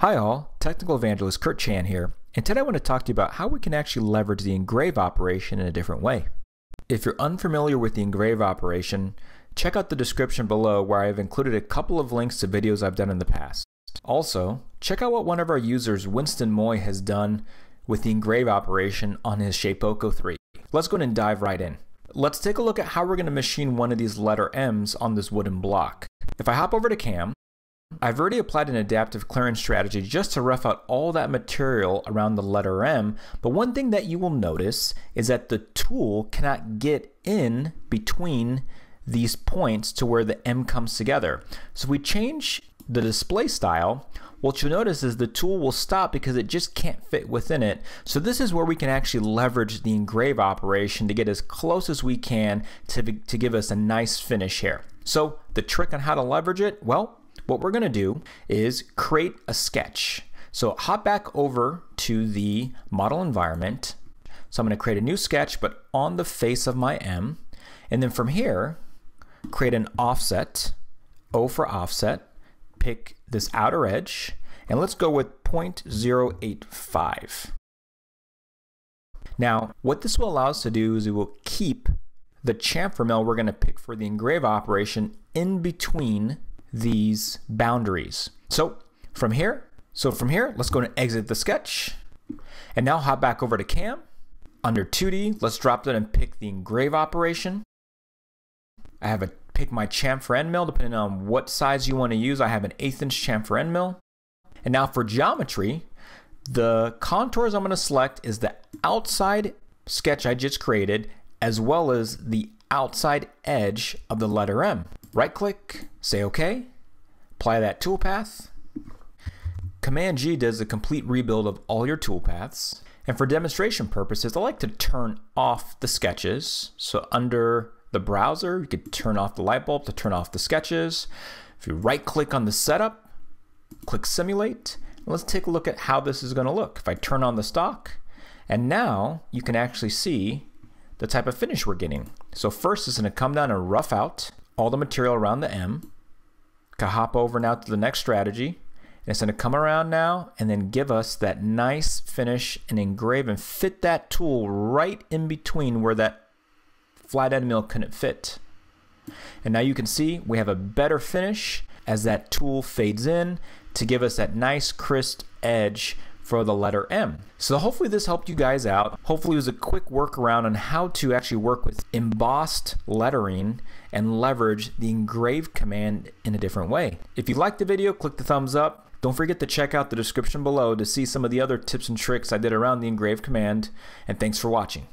Hi all, Technical Evangelist Curt Chan here, and today I want to talk to you about how we can actually leverage the engrave operation in a different way. If you're unfamiliar with the engrave operation, check out the description below where I've included a couple of links to videos I've done in the past. Also, check out what one of our users, Winston Moy, has done with the engrave operation on his Shapeoko 3. Let's go and dive right in. Let's take a look at how we're going to machine one of these letter M's on this wooden block. If I hop over to CAM, I've already applied an adaptive clearance strategy just to rough out all that material around the letter M, but one thing that you will notice is that the tool cannot get in between these points to where the M comes together. So if we change the display style, what you'll notice is the tool will stop because it just can't fit within it. So this is where we can actually leverage the engrave operation to get as close as we can to, to give us a nice finish here. So the trick on how to leverage it, well, what we're going to do is create a sketch. So hop back over to the model environment. So I'm going to create a new sketch, but on the face of my M. And then from here, create an offset, O for offset, pick this outer edge, and let's go with 0.085. Now, what this will allow us to do is it will keep the chamfer mill we're going to pick for the engrave operation in between these boundaries. So from here, so from here, let's go and exit the sketch. And now hop back over to CAM. Under 2D, let's drop that and pick the engrave operation. I have a pick my chamfer end mill depending on what size you want to use. I have an eighth inch chamfer end mill. And now for geometry, the contours I'm going to select is the outside sketch I just created as well as the outside edge of the letter M. Right click, say OK, apply that toolpath. Command G does a complete rebuild of all your toolpaths. And for demonstration purposes, I like to turn off the sketches. So under the browser, you could turn off the light bulb to turn off the sketches. If you right click on the setup, click simulate, let's take a look at how this is going to look. If I turn on the stock, and now you can actually see the type of finish we're getting. So first it's to come down and rough out all the material around the M. Can hop over now to the next strategy. And it's going to come around now and then give us that nice finish and engrave and fit that tool right in between where that flat end mill couldn't fit. And now you can see we have a better finish as that tool fades in to give us that nice crisp edge for the letter M. So hopefully this helped you guys out. Hopefully it was a quick workaround on how to actually work with embossed lettering and leverage the engrave command in a different way. If you liked the video, click the thumbs up. Don't forget to check out the description below to see some of the other tips and tricks I did around the engrave command, and thanks for watching.